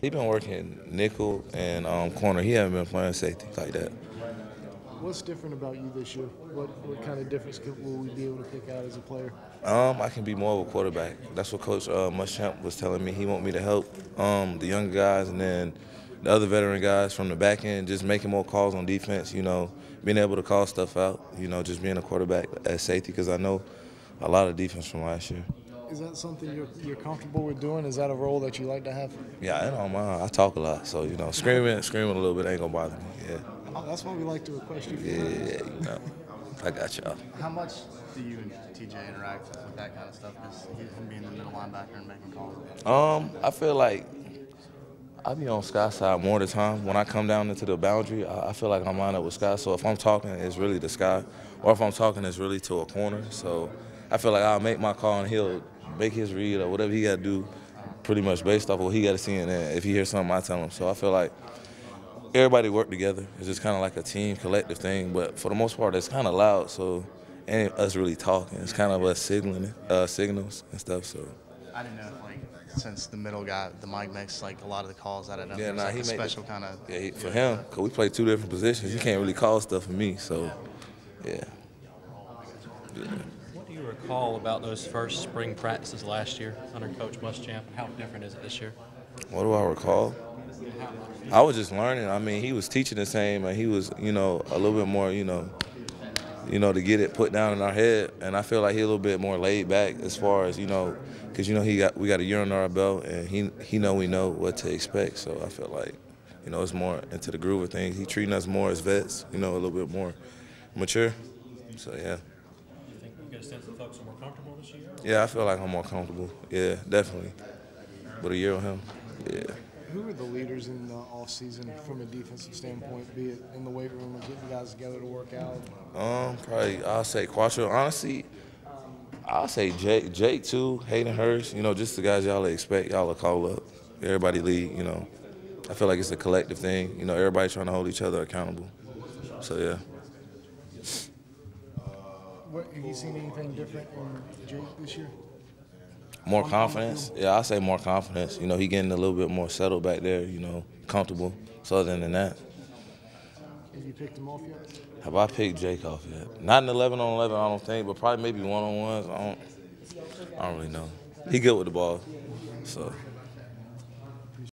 He been working nickel and um, corner. He haven't been playing safety like that. What's different about you this year? What, what kind of difference could, will we be able to pick out as a player? Um, I can be more of a quarterback. That's what Coach uh, Muschamp was telling me. He want me to help um, the younger guys and then the other veteran guys from the back end, just making more calls on defense. You know, being able to call stuff out. You know, just being a quarterback at safety because I know a lot of defense from last year. Is that something you're, you're comfortable with doing? Is that a role that you like to have? Yeah, I don't mind. I talk a lot, so you know, screaming, screaming a little bit ain't gonna bother me. Yeah. Oh, that's why we like to request you. Yeah, yeah, you know, I got y'all. How much do you and TJ interact with that kind of stuff? Just him being the middle linebacker and making calls. Um, I feel like I be on Skai side more of the time. When I come down into the boundary, I, I feel like I'm lined up with Skai. So if I'm talking, it's really the Skai, or if I'm talking, it's really to a corner. So I feel like I'll make my call and he'll make his read or whatever he got to do, pretty much based off of what he got to see in there. If he hears something, I tell him. So I feel like everybody work together. It's just kind of like a team, collective thing. But for the most part, it's kind of loud. So ain't us really talking. It's kind of us signaling, uh, signals and stuff. So. I didn't know if, like, since the middle guy, the Mike makes like a lot of the calls. I don't know. Yeah, nah, like he a special kind of. Yeah, he, for him, cause we play two different positions. He can't really call stuff for me. So, yeah. Do you recall about those first spring practices last year under Coach Muschamp? How different is it this year? What do I recall? I was just learning. I mean, he was teaching the same, and he was, you know, a little bit more, you know, you know, to get it put down in our head. And I feel like he a little bit more laid back as far as you know, because you know he got we got a year under our belt, and he he know we know what to expect. So I feel like, you know, it's more into the groove of things. He treating us more as vets, you know, a little bit more mature. So yeah. Do you think you get a sense that folks are more comfortable this year? Yeah, I feel like I'm more comfortable. Yeah, definitely. But a year with him, yeah. Who are the leaders in the off season from a defensive standpoint, be it in the weight room or getting guys together to work out? Um, probably I'll say Quattro. Honestly, I'll say Jake, Jake too, Hayden Hurst. You know, just the guys y'all expect y'all to call up. Everybody lead. You know, I feel like it's a collective thing. You know, everybody trying to hold each other accountable. So yeah. What, have you seen anything different in Jake this year? More On- on the confidence. Yeah, I say more confidence. You know, he getting a little bit more settled back there. You know, comfortable. So other than that, Have you picked him off yet? have I picked Jake off yet? Not in 11 on 11, I don't think, but probably maybe one on ones. I don't. I don't really know. He good with the ball. So.